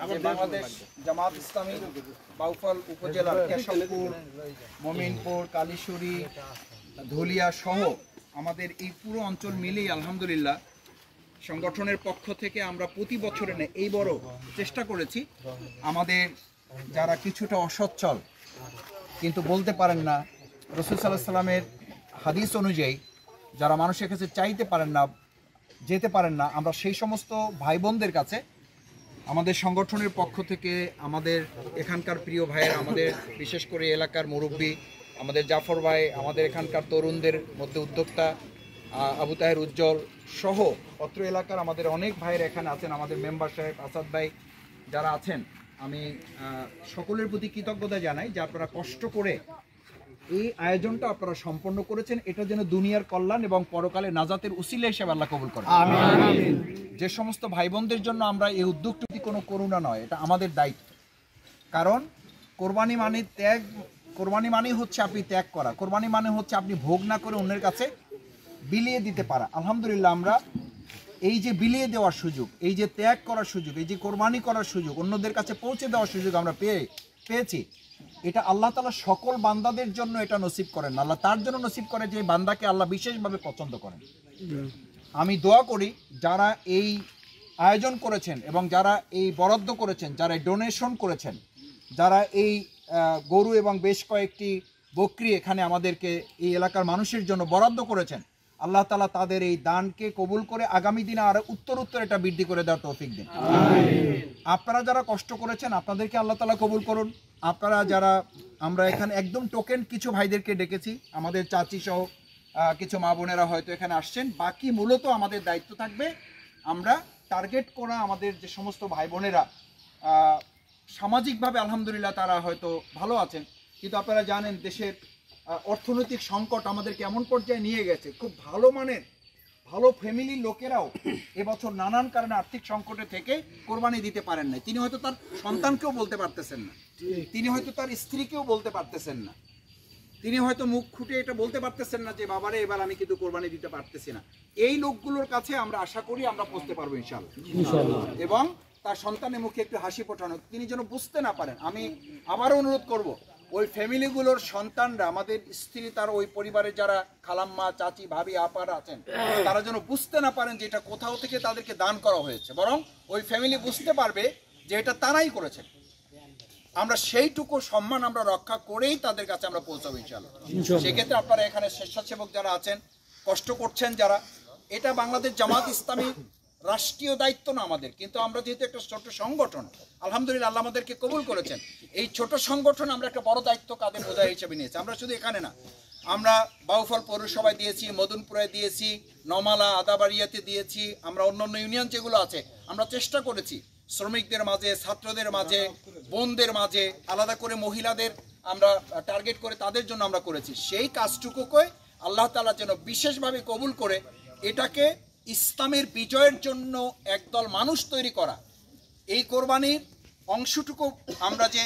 বাংলাদেশ জামাত ইসলামী বাউফল উপজেলার কেশবপুর, মমিনপুর কালীশুরি ধুলিয়া সহ আমাদের এই পুরো অঞ্চল মিলেই আলহামদুলিল্লাহ সংগঠনের পক্ষ থেকে আমরা প্রতি বছরে এই বড় চেষ্টা করেছি। আমাদের যারা কিছুটা অসচ্ছল, কিন্তু বলতে পারেন না, রসুল সাল্লাহ সাল্লামের হাদিস অনুযায়ী যারা মানুষের কাছে চাইতে পারেন না, যেতে পারেন না, আমরা সেই সমস্ত ভাই বোনদের কাছে আমাদের সংগঠনের পক্ষ থেকে আমাদের এখানকার প্রিয় ভাইয়েরা, আমাদের বিশেষ করে এলাকার মুরব্বী, আমাদের জাফর ভাই, আমাদের এখানকার তরুণদের মধ্যে উদ্যোক্তা আবু তাহের উজ্জ্বল সহ অত্র এলাকার আমাদের অনেক ভাইয়ের এখানে আছেন, আমাদের মেম্বার সাহেব আসাদ ভাই যারা আছেন। আমি সকলের প্রতি কৃতজ্ঞতা জানাই যে আপনারা কষ্ট করে এই আয়োজনটা আপনারা সম্পন্ন করেছেন। এটা যেন দুনিয়ার কল্যাণ এবং পরকালে নাজাতের উসিলা হিসেবে আল্লাহ কবুল করেন। যে সমস্ত ভাই বোনদের জন্য আমরা এই উদ্যোগটি কোনো করুণা নয় এটা আমাদের দায়িত্ব। কারণ কোরবানি মানে ত্যাগ কোরবানি মানেই হচ্ছে আপনি ত্যাগ করা। কোরবানি মানে হচ্ছে আপনি ভোগ না করে অন্যের কাছে বিলিয়ে দিতে পারা। আলহামদুলিল্লাহ আমরা এই যে বিলিয়ে দেওয়ার সুযোগ এই যে ত্যাগ করার সুযোগ এই যে কোরবানি করার সুযোগ অন্যদের কাছে পৌঁছে দেওয়ার সুযোগ আমরা পেয়ে পেয়েছি। এটা আল্লাহ তালা সকল বান্দাদের জন্য এটা নসিব করেন। আল্লাহ তার জন্য নসিব করে যে বান্দাকে আল্লাহ বিশেষভাবে পছন্দ করেন। আমি দোয়া করি, যারা এই আয়োজন করেছেন এবং যারা এই বরাদ্দ করেছেন, যারা ডোনেশন করেছেন, যারা এই গরু এবং বেশ কয়েকটি বকরি এখানে আমাদেরকে এই এলাকার মানুষের জন্য বরাদ্দ করেছেন আল্লাহ তালা তাদের এই দানকে কবুল করে আগামী দিনে আরও উত্তর উত্তর এটা বৃদ্ধি করে দেওয়ার তৌফিক দিন। আপনারা যারা কষ্ট করেছেন আপনাদেরকে আল্লাহ তালা কবুল করুন। আপনারা যারা আমরা এখানে একদম টোকেন কিছু ভাইদেরকে ডেকেছি আমাদের চাচি সহ কিছু মা বোনেরা হয়তো এখানে আসছেন। বাকি মূলত আমাদের দায়িত্ব থাকবে আমরা টার্গেট করা আমাদের যে সমস্ত ভাই বোনেরা সামাজিকভাবে আলহামদুলিল্লাহ তারা হয়তো ভালো আছেন। কিন্তু আপনারা জানেন দেশের অর্থনৈতিক সংকট আমাদেরকে এমন পর্যায়ে নিয়ে গেছে খুব ভালো মানের ভালো ফ্যামিলির লোকেরাও এবছর নানান কারণে আর্থিক সংকটে থেকে কোরবানি দিতে পারেন না তিনি হয়তো তার সন্তানকেও বলতে পারতেছেন না। তিনি হয়তো তার স্ত্রীকেও বলতে পারতেছেন না। তিনি হয়তো মুখ খুঁটে এটা বলতে পারতেছেন না যে বাবারে এবার আমি কিন্তু কোরবানি দিতে পারতেছি না। এই লোকগুলোর কাছে আমরা আশা করি আমরা পৌঁছতে পারব ইনশাল্লাহ এবং তার সন্তানের মুখে একটু হাসি ফোটানো তিনি যেন বুঝতে না পারেন আমি আবারও অনুরোধ করব ওই ফ্যামিলিগুলোর সন্তানরা আমাদের স্ত্রী তার ওই পরিবারের যারা খালাম্মা চাচি ভাবি আপারা আছেন তারা যেন বুঝতে না পারেন যে এটা কোথাও থেকে তাদেরকে দান করা হয়েছে। বরং ওই ফ্যামিলি বুঝতে পারবে যে এটা তারাই করেছে আমরা সেইটুকু সম্মান আমরা রক্ষা করেই তাদের কাছে আমরা পৌঁছাবো ইনশাল্লাহ সেক্ষেত্রে আপনারা এখানে স্বেচ্ছাসেবক যারা আছেন কষ্ট করছেন যারা এটা বাংলাদেশ জামাত ইসলামী রাষ্ট্রীয় দায়িত্ব না আমাদের, কিন্তু আমরা যেহেতু একটা ছোট সংগঠন, আলহামদুলিল্লাহ আল্লাহ আমাদেরকে কবুল করেছেন। এই ছোট সংগঠন আমরা একটা বড় দায়িত্ব কাদের বোঝাই হিসেবে নিয়েছি? আমরা শুধু এখানে না, আমরা বাউফল পৌরসভায় দিয়েছি, মদনপুরে দিয়েছি, নমালা, আদাবাড়িয়াতে দিয়েছি, আমরা অন্য অন্য ইউনিয়ন যেগুলো আছে, আমরা চেষ্টা করেছি শ্রমিকদের মাঝে, ছাত্রদের মাঝে, বোনদের মাঝে, আলাদা করে মহিলাদের আমরা টার্গেট করে তাদের জন্য আমরা করেছি। সেই কাজটুকুকে আল্লাহ তালা যেন বিশেষভাবে কবুল করে, এটাকে ইসলামের বিজয়ের জন্য একদল মানুষ তৈরি করা। এই কোরবানির অংশটুকু আমরা যে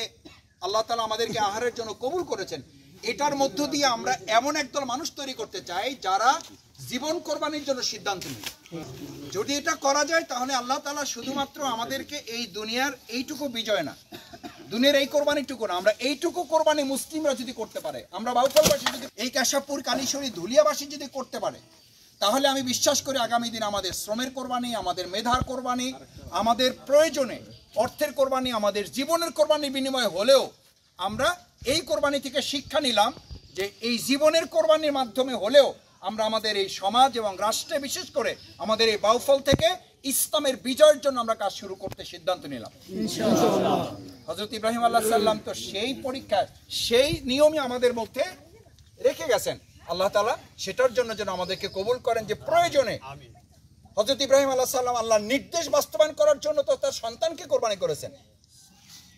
আল্লাহ তালা আমাদেরকে আহারের জন্য কবুল করেছেন, এটার মধ্য দিয়ে আমরা এমন একদল মানুষ তৈরি করতে চাই যারা জীবন কোরবানির জন্য সিদ্ধান্ত নেয়। যদি এটা করা যায়, তাহলে আল্লাহ তালা শুধুমাত্র আমাদেরকে এই দুনিয়ার এইটুকু বিজয় না, দুনিয়ার এই কোরবানিটুকু না, আমরা এইটুকু কোরবানি মুসলিমরা যদি করতে পারে, আমরা বাউফলবাসী যদি এই কাশাপুর কালীশ্বরী ধুলিয়াবাসী যদি করতে পারে তাহলে আমি বিশ্বাস করি আগামী দিন আমাদের শ্রমের কোরবানি আমাদের মেধার কোরবানি আমাদের প্রয়োজনে অর্থের কোরবানি আমাদের জীবনের কোরবানি বিনিময় হলেও আমরা এই কোরবানি থেকে শিক্ষা নিলাম যে এই জীবনের কোরবানির মাধ্যমে হলেও আমরা আমাদের এই সমাজ এবং রাষ্ট্রে বিশেষ করে আমাদের এই বাউফল থেকে ইসলামের বিজয়ের জন্য আমরা কাজ শুরু করতে সিদ্ধান্ত নিলাম। হজরত ইব্রাহিম আল্লাহ সাল্লাম তো সেই পরীক্ষায় সেই নিয়মই আমাদের মধ্যে রেখে গেছেন। আল্লাহ তালা সেটার জন্য যেন আমাদেরকে কবুল করেন যে প্রয়োজনে হজরত ইব্রাহিম আল্লাহ সাল্লাম আল্লাহর নির্দেশ বাস্তবায়ন করার জন্য তো তার সন্তানকে কোরবানি করেছেন।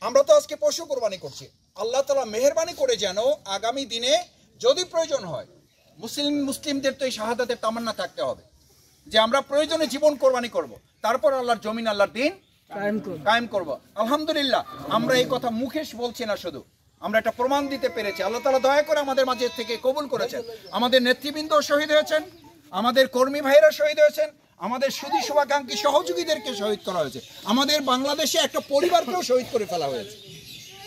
আমরা তো আজকে পশু কোরবানি করছি। আল্লাহ তালা মেহরবানি করে যেন আগামী দিনে যদি প্রয়োজন হয় মুসলিম মুসলিমদের তো এই শাহাদাতের তামান্না থাকতে হবে যে আমরা প্রয়োজনে জীবন কোরবানি করব। তারপর আল্লাহর জমিন আল্লাহর দিন কায়েম করব। আলহামদুলিল্লাহ আমরা এই কথা মুখেশ বলছি না শুধু। আমরা একটা প্রমাণ দিতে পেরেছি। আল্লাহ তালা দয়া করে আমাদের মাঝে থেকে কবুল করেছেন। আমাদের নেতৃবৃন্দ শহীদ হয়েছেন, আমাদের কর্মী ভাইরা শহীদ হয়েছেন, আমাদের সুদী শুভাকাঙ্ক্ষী সহযোগীদেরকে শহীদ করা হয়েছে। আমাদের বাংলাদেশে একটা পরিবারকেও শহীদ করে ফেলা হয়েছে।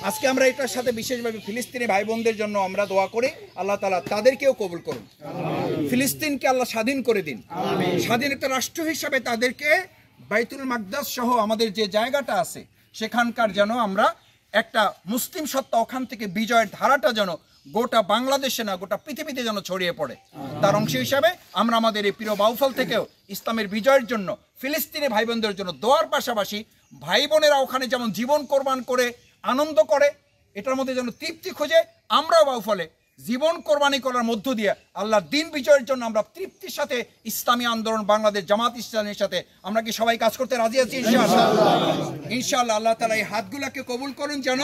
আজকে আমরা এটার সাথে বিশেষভাবে ফিলিস্তিনি ভাই বোনদের জন্য আমরা দোয়া করি, আল্লাহ তালা তাদেরকেও কবুল করুন। ফিলিস্তিনকে আল্লাহ স্বাধীন করে দিন। স্বাধীন একটা রাষ্ট্র হিসাবে তাদেরকে বাইতুল মাকদাস সহ আমাদের যে জায়গাটা আছে, সেখানকার যেন আমরা একটা মুসলিম সত্তা ওখান থেকে বিজয়ের ধারাটা যেন গোটা বাংলাদেশে না, গোটা পৃথিবীতে যেন ছড়িয়ে পড়ে। তার অংশ হিসাবে আমরা আমাদের এই প্রিয় বাউফল থেকেও ইসলামের বিজয়ের জন্য, ফিলিস্তিনি ভাই বোনদের জন্য দোয়ার পাশাপাশি ভাই বোনেরা ওখানে যেমন জীবন কোরবান করে, আনন্দ করে, এটার মধ্যে যেন তৃপ্তি খুঁজে, আমরাও বাউফলে জীবন কোরবানি করার মধ্য দিয়ে আল্লাহর দিন বিজয়ের জন্য আমরা তৃপ্তির সাথে ইসলামী আন্দোলন বাংলাদেশ জামাত ইসলামের সাথে আমরা কি সবাই কাজ করতে রাজি আছি ইনশাআল্লাহ? ইনশাআল্লাহ আল্লাহ তালা এই হাতগুলাকে কবুল করুন যেন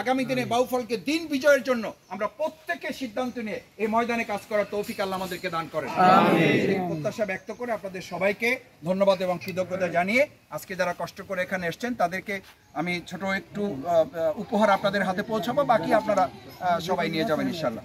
আগামী দিনে বাউফলকে দিন বিজয়ের জন্য আমরা প্রত্যেকের সিদ্ধান্ত নিয়ে এই ময়দানে কাজ করার তৌফিক আল্লাহ আমাদেরকে দান করেন। প্রত্যাশা ব্যক্ত করে আপনাদের সবাইকে ধন্যবাদ এবং কৃতজ্ঞতা জানিয়ে আজকে যারা কষ্ট করে এখানে এসছেন তাদেরকে আমি ছোট একটু উপহার আপনাদের হাতে পৌঁছাবো বাকি আপনারা সবাই নিয়ে যাবেন ইনশাল্লাহ